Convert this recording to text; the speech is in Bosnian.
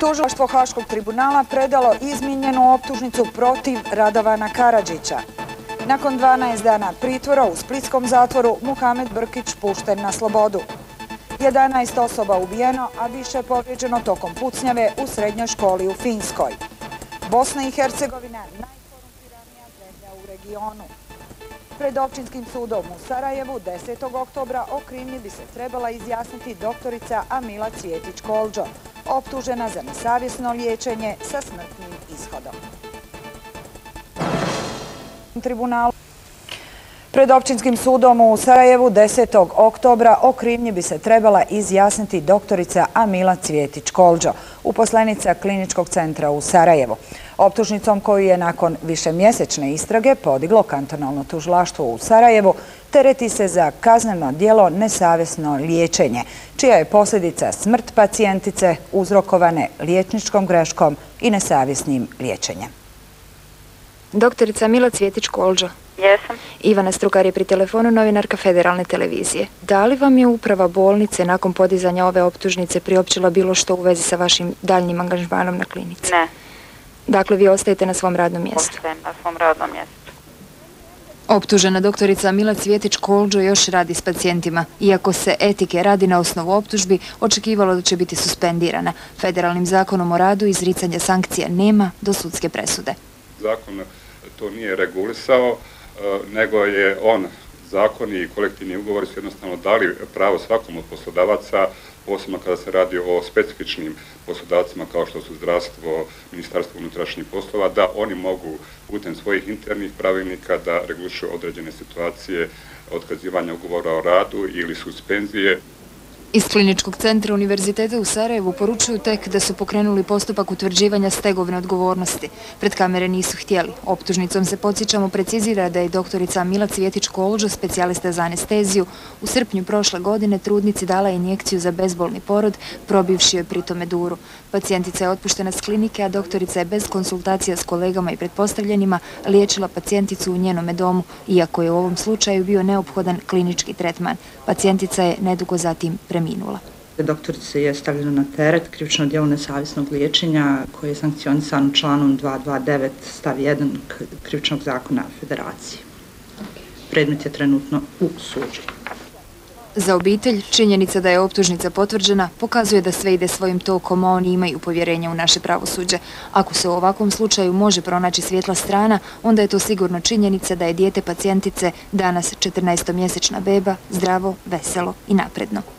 Tužilaštvo Haškog tribunala predalo izminjenu optužnicu protiv Radovana Karadžića. Nakon 12 dana pritvora u Splitskom zatvoru, Muhamed Brkić pušten na slobodu. 11 osoba ubijeno, a više povrijeđeno tokom pucnjave u srednjoj školi u Finskoj. Bosna i Hercegovina najkorumpiranija zemlja u regionu. Pred općinskim sudom u Sarajevu 10. oktobra o krivnji bi se trebala izjasniti doktorica Amila Cvjetić-Kolđo, optužena za nesavjesno liječenje sa smrtnim ishodom. Tribunalu Pred općinskim sudom u Sarajevu 10. oktobra o krivnji bi se trebala izjasniti doktorica Amila Cvjetić-Kolđo, uposlenica Kliničkog centra u Sarajevu. Optužnicom koju je nakon više mjesečne istrage podiglo kantonalno tužlaštvo u Sarajevu, tereti se za kazneno dijelo nesavjesno liječenje, čija je posljedica smrt pacijentice uzrokovane liječničkom greškom i nesavjesnim liječenjem. Doktorica Amila Cvjetić-Kolđo, Jesam. Ivana Strukar je pri telefonu novinarka federalne televizije. Da li vam je uprava bolnice nakon podizanja ove optužnice priopćila bilo što u vezi sa vašim daljnjim angažmanom na klinici? Ne. Dakle, vi ostajete na svom radnom mjestu? Ostajem na svom radnom mjestu. Optužena doktorica Mila Cvjetić-Kolđo još radi s pacijentima. Iako se etike radi na osnovu optužbi, očekivalo da će biti suspendirana. Federalnim zakonom o radu izricanja sankcija nema do sudske presude. Zakon to nije regulisao. E, nego je on zakoni i kolektivni ugovori su jednostavno dali pravo svakom od poslodavaca, posebno kada se radi o specifičnim poslodavcima kao što su zdravstvo, ministarstvo unutrašnjih poslova, da oni mogu putem svojih internih pravilnika da regulišu određene situacije otkazivanja ugovora o radu ili suspenzije. Iz Kliničkog centra Univerziteta u Sarajevu poručuju tek da su pokrenuli postupak utvrđivanja stegovne odgovornosti. Pred kamere nisu htjeli. Optužnicom se podsjećamo precizira da je doktorica Mila Cvjetić-Kolođo, specijalista za anesteziju, u srpnju prošle godine trudnici dala injekciju za bezbolni porod, probivši joj pritome duru. Pacijentica je otpuštena s klinike, a doktorica je bez konsultacija s kolegama i pretpostavljenima liječila pacijenticu u njenome domu, iako je u ovom slučaju bio neophodan klinički tretman. Pacijentica je nedugo zatim prepostavljena preminula. Doktorice je stavljeno na teret krivično djelo nesavisnog liječenja koje je sankcionisan članom 229 stav 1 krivičnog zakona federacije. Predmet je trenutno u suđu. Za obitelj, činjenica da je optužnica potvrđena pokazuje da sve ide svojim tokom, a oni imaju povjerenja u naše pravosuđe. Ako se u ovakvom slučaju može pronaći svjetla strana, onda je to sigurno činjenica da je dijete pacijentice danas 14-mjesečna beba, zdravo, veselo i napredno.